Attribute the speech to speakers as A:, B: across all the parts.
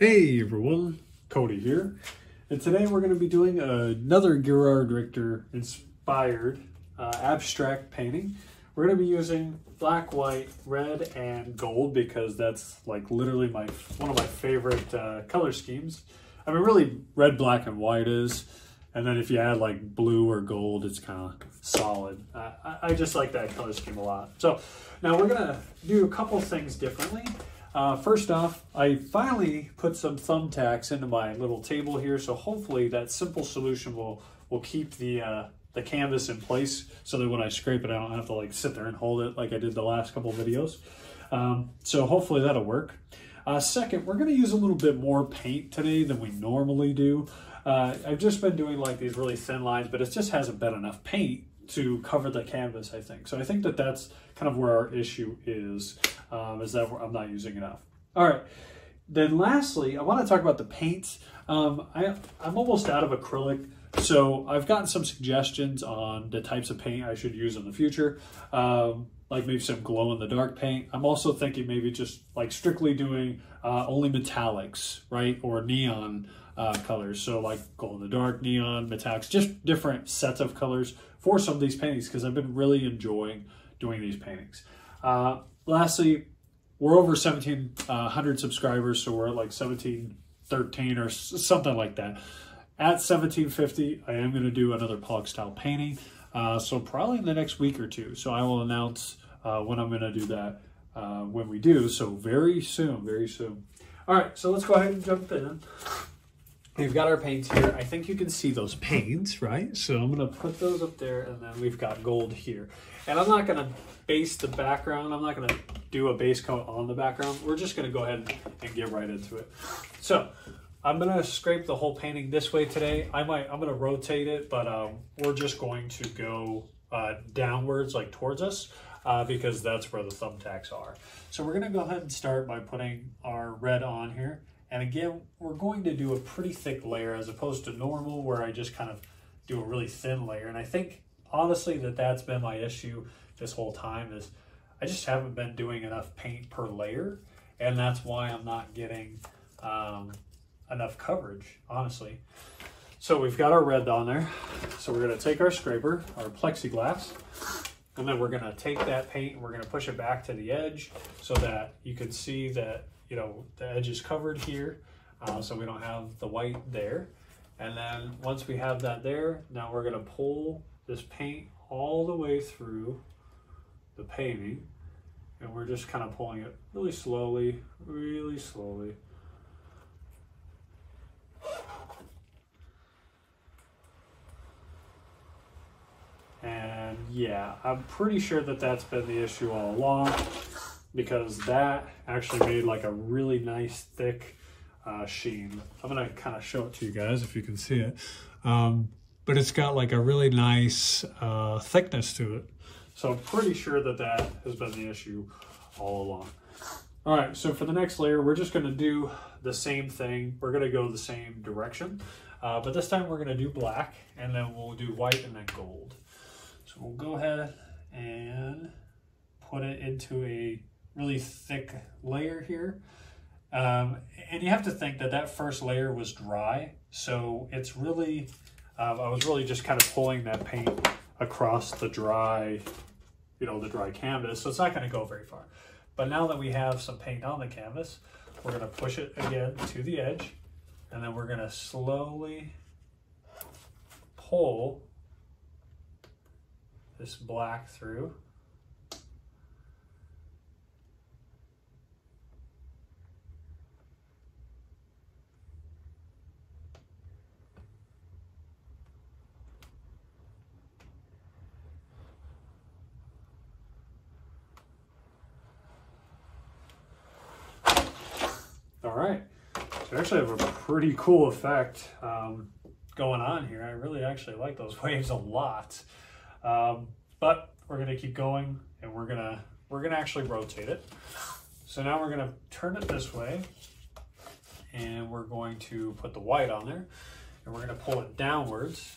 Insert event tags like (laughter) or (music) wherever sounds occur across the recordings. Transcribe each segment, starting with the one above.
A: Hey everyone, Coty here. And today we're going to be doing another Gerhard Richter inspired uh, abstract painting. We're going to be using black, white, red, and gold because that's like literally my one of my favorite uh, color schemes. I mean, really, red, black, and white is. And then if you add like blue or gold, it's kind of solid. I, I just like that color scheme a lot. So now we're going to do a couple things differently. Uh, first off, I finally put some thumbtacks into my little table here, so hopefully that simple solution will will keep the uh, the canvas in place so that when I scrape it, I don't have to like sit there and hold it like I did the last couple videos. Um, so hopefully that'll work. Uh, second, we're going to use a little bit more paint today than we normally do. Uh, I've just been doing like these really thin lines, but it just hasn't been enough paint to cover the canvas, I think. So I think that that's kind of where our issue is, um, is that I'm not using enough. All right. Then lastly, I want to talk about the paints. Um, I, I'm almost out of acrylic, so I've gotten some suggestions on the types of paint I should use in the future, um, like maybe some glow-in-the-dark paint. I'm also thinking maybe just like strictly doing uh, only metallics, right, or neon uh, colors. So like glow-in-the-dark, neon, metallics, just different sets of colors for some of these paintings because I've been really enjoying doing these paintings. Uh, lastly, we're over 1,700 uh, subscribers, so we're at like 1713 or something like that. At 1750, I am going to do another Pollock style painting. Uh, so probably in the next week or two. So I will announce uh, when I'm going to do that uh, when we do. So very soon, very soon. All right, so let's go ahead and jump in. We've got our paints here. I think you can see those paints, right? So I'm gonna put those up there and then we've got gold here. And I'm not gonna base the background. I'm not gonna do a base coat on the background. We're just gonna go ahead and get right into it. So I'm gonna scrape the whole painting this way today. I might, I'm gonna rotate it, but um, we're just going to go uh, downwards, like towards us, uh, because that's where the thumbtacks are. So we're gonna go ahead and start by putting our red on here. And again, we're going to do a pretty thick layer as opposed to normal where I just kind of do a really thin layer. And I think honestly that that's been my issue this whole time is I just haven't been doing enough paint per layer. And that's why I'm not getting um, enough coverage, honestly. So we've got our red on there. So we're gonna take our scraper, our plexiglass, and then we're gonna take that paint and we're gonna push it back to the edge so that you can see that you know, the edge is covered here, uh, so we don't have the white there. And then once we have that there, now we're gonna pull this paint all the way through the painting. And we're just kind of pulling it really slowly, really slowly. And yeah, I'm pretty sure that that's been the issue all along because that actually made like a really nice thick uh, sheen. I'm gonna kind of show it to you guys if you can see it. Um, but it's got like a really nice uh, thickness to it. So I'm pretty sure that that has been the issue all along. All right, so for the next layer, we're just gonna do the same thing. We're gonna go the same direction, uh, but this time we're gonna do black and then we'll do white and then gold. So we'll go ahead and put it into a really thick layer here. Um, and you have to think that that first layer was dry. So it's really, um, I was really just kind of pulling that paint across the dry, you know, the dry canvas. So it's not going to go very far. But now that we have some paint on the canvas, we're going to push it again to the edge. And then we're going to slowly pull this black through. All right, so I actually have a pretty cool effect um, going on here. I really actually like those (laughs) waves a lot. Um, but we're gonna keep going and we're gonna we're gonna actually rotate it. So now we're gonna turn it this way and we're going to put the white on there and we're gonna pull it downwards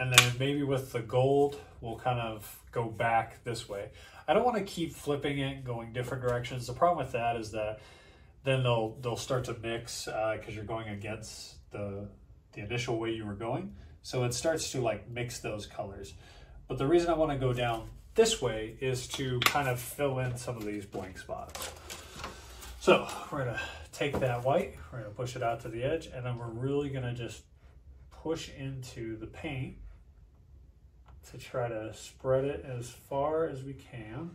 A: and then maybe with the gold we'll kind of go back this way. I don't want to keep flipping it going different directions. The problem with that is that then they'll they'll start to mix because uh, you're going against the the initial way you were going. So it starts to like mix those colors. But the reason I want to go down this way is to kind of fill in some of these blank spots. So we're gonna take that white, we're gonna push it out to the edge, and then we're really gonna just push into the paint to try to spread it as far as we can.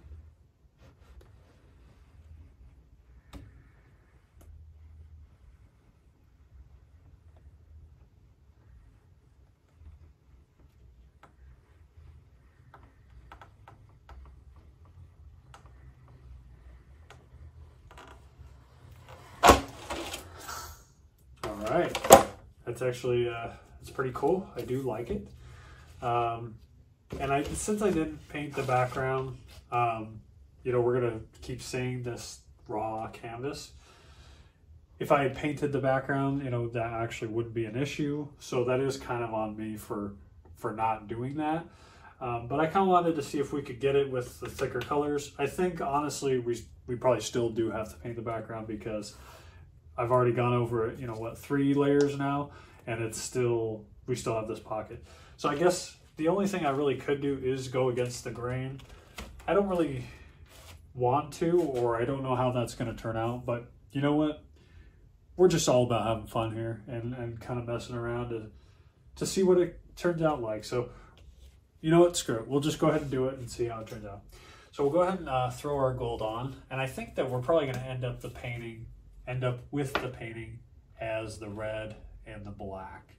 A: All right, that's actually uh, it's pretty cool. I do like it. Um, and I since I didn't paint the background, um, you know, we're gonna keep seeing this raw canvas. If I had painted the background, you know, that actually wouldn't be an issue. So that is kind of on me for for not doing that. Um, but I kind of wanted to see if we could get it with the thicker colors. I think honestly, we we probably still do have to paint the background because I've already gone over it. You know what, three layers now, and it's still we still have this pocket. So I guess the only thing I really could do is go against the grain. I don't really want to, or I don't know how that's going to turn out, but you know what? We're just all about having fun here and, and kind of messing around to, to see what it turns out like. So, you know what? Screw it. We'll just go ahead and do it and see how it turns out. So we'll go ahead and uh, throw our gold on. And I think that we're probably going to end up the painting, end up with the painting as the red and the black.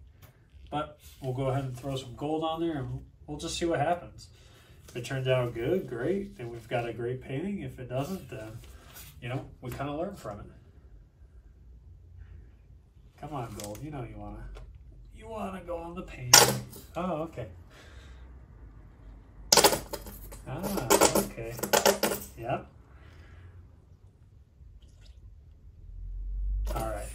A: But we'll go ahead and throw some gold on there and we'll just see what happens. If it turns out good, great, then we've got a great painting. If it doesn't, then, you know, we kind of learn from it. Come on, gold, you know you want to. You want to go on the painting. Oh, okay. Ah, okay. Yep. All right.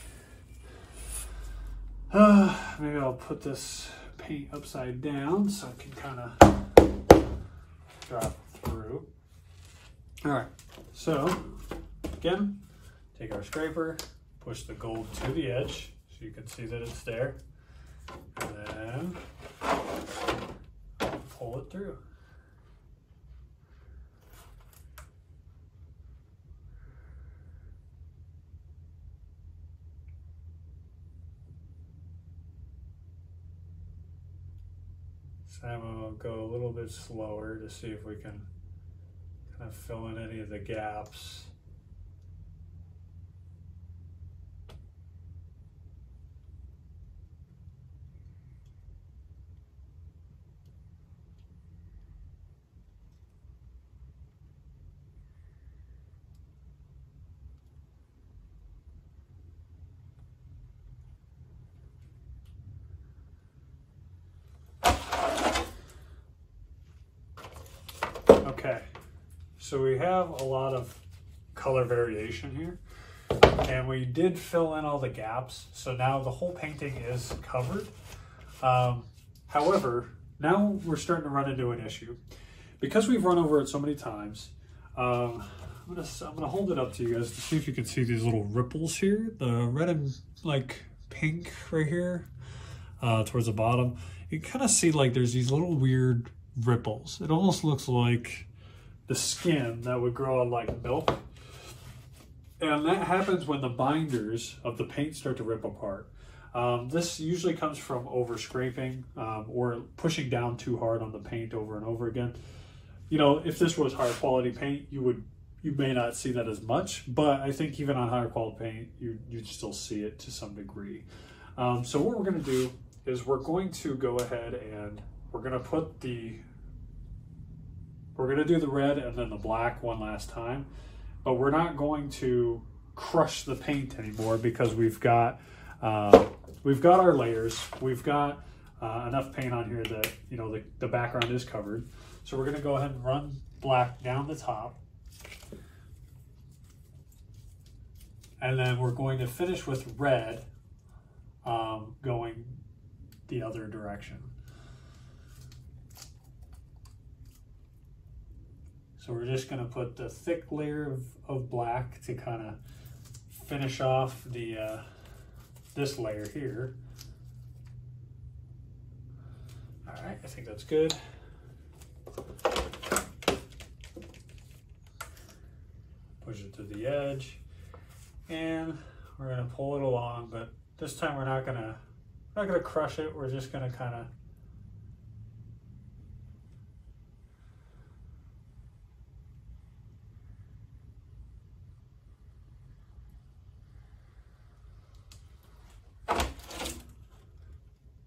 A: Uh, (sighs) maybe I'll put this paint upside down so it can kind of drop through. All right, so again, take our scraper, push the gold to the edge so you can see that it's there, and then pull it through. Time I'll go a little bit slower to see if we can kind of fill in any of the gaps. Okay, so we have a lot of color variation here and we did fill in all the gaps. So now the whole painting is covered. Um, however, now we're starting to run into an issue. Because we've run over it so many times, um, I'm gonna, I'm gonna hold it up to you guys to see if you can see these little ripples here. The red and like pink right here uh, towards the bottom. You kind of see like there's these little weird ripples. It almost looks like the skin that would grow on like milk. And that happens when the binders of the paint start to rip apart. Um, this usually comes from over scraping um, or pushing down too hard on the paint over and over again. You know, if this was higher quality paint, you would you may not see that as much, but I think even on higher quality paint, you, you'd still see it to some degree. Um, so what we're gonna do is we're going to go ahead and we're gonna put the we're going to do the red and then the black one last time, but we're not going to crush the paint anymore because we've got uh, we've got our layers. We've got uh, enough paint on here that you know the, the background is covered. So we're going to go ahead and run black down the top. And then we're going to finish with red um, going the other direction. So we're just going to put the thick layer of, of black to kind of finish off the uh, this layer here. All right, I think that's good. Push it to the edge and we're gonna pull it along, but this time we're not gonna not gonna crush it. We're just gonna kind of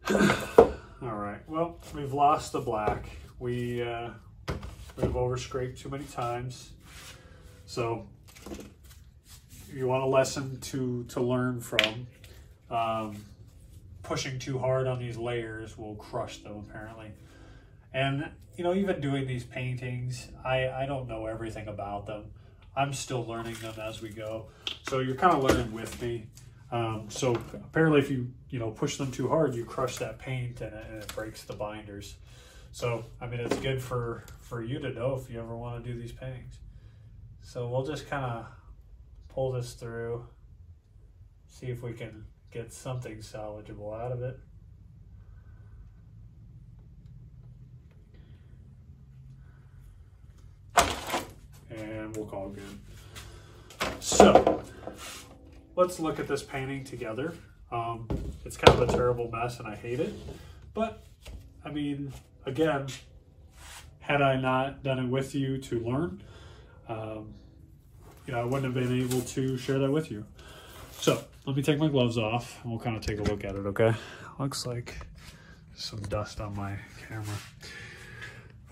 A: All right, well, we've lost the black. We, uh, we've overscraped too many times. So you want a lesson to, to learn from, um, pushing too hard on these layers will crush them apparently. And, you know, even doing these paintings, I, I don't know everything about them. I'm still learning them as we go. So you're kind of learning with me. Um, so apparently if you, you know, push them too hard, you crush that paint and it, and it breaks the binders. So, I mean, it's good for, for you to know if you ever want to do these paintings. So we'll just kind of pull this through, see if we can get something salvageable out of it. And we'll call it good. So, let's look at this painting together. Um, it's kind of a terrible mess and I hate it. But, I mean, again, had I not done it with you to learn, um, you know, I wouldn't have been able to share that with you. So let me take my gloves off and we'll kind of take a look at it, okay? Looks like some dust on my camera.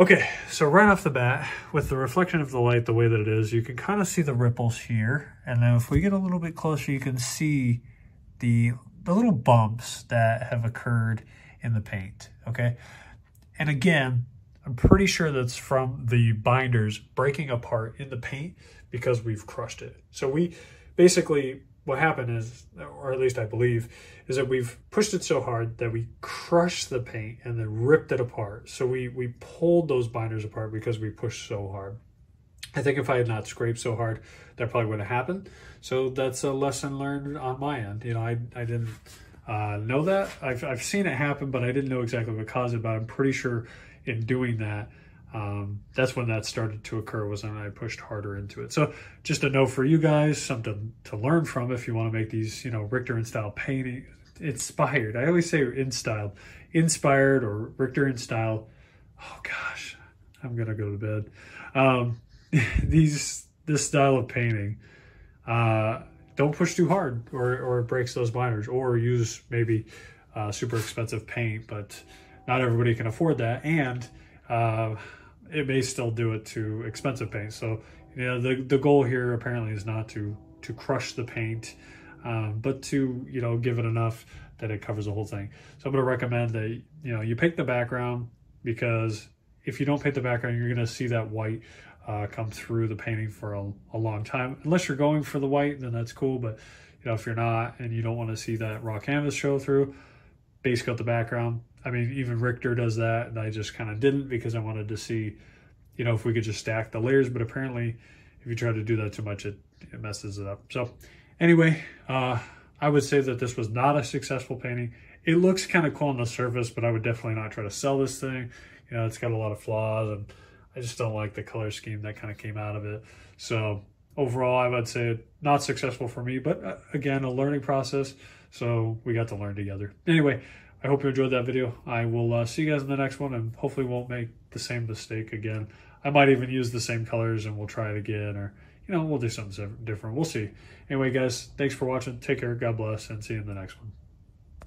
A: Okay, so right off the bat, with the reflection of the light the way that it is, you can kind of see the ripples here. And then if we get a little bit closer, you can see the, the little bumps that have occurred in the paint, okay? And again, I'm pretty sure that's from the binders breaking apart in the paint because we've crushed it. So we basically, what happened is, or at least I believe, is that we've pushed it so hard that we crushed the paint and then ripped it apart. So we, we pulled those binders apart because we pushed so hard. I think if I had not scraped so hard, that probably would have happened. So that's a lesson learned on my end. You know, I, I didn't uh, know that. I've, I've seen it happen, but I didn't know exactly what caused it, but I'm pretty sure in doing that, um, that's when that started to occur was when I pushed harder into it. So just a note for you guys, something to learn from if you want to make these, you know, Richter style painting inspired. I always say in style, inspired or Richter style. Oh gosh, I'm going to go to bed. Um, (laughs) these, this style of painting, uh, don't push too hard or, or it breaks those binders or use maybe uh, super expensive paint, but not everybody can afford that. And, uh, it may still do it to expensive paint. So, you know, the, the goal here apparently is not to, to crush the paint, um, but to, you know, give it enough that it covers the whole thing. So I'm going to recommend that, you know, you pick the background because if you don't paint the background, you're going to see that white uh, come through the painting for a, a long time. Unless you're going for the white, then that's cool. But, you know, if you're not and you don't want to see that raw canvas show through, base coat the background, I mean, even Richter does that, and I just kind of didn't because I wanted to see, you know, if we could just stack the layers. But apparently, if you try to do that too much, it, it messes it up. So anyway, uh, I would say that this was not a successful painting. It looks kind of cool on the surface, but I would definitely not try to sell this thing. You know, it's got a lot of flaws, and I just don't like the color scheme that kind of came out of it. So overall, I would say not successful for me, but uh, again, a learning process. So we got to learn together. Anyway, I hope you enjoyed that video. I will uh, see you guys in the next one and hopefully won't make the same mistake again. I might even use the same colors and we'll try it again or, you know, we'll do something different. We'll see. Anyway, guys, thanks for watching. Take care. God bless and see you in the next one.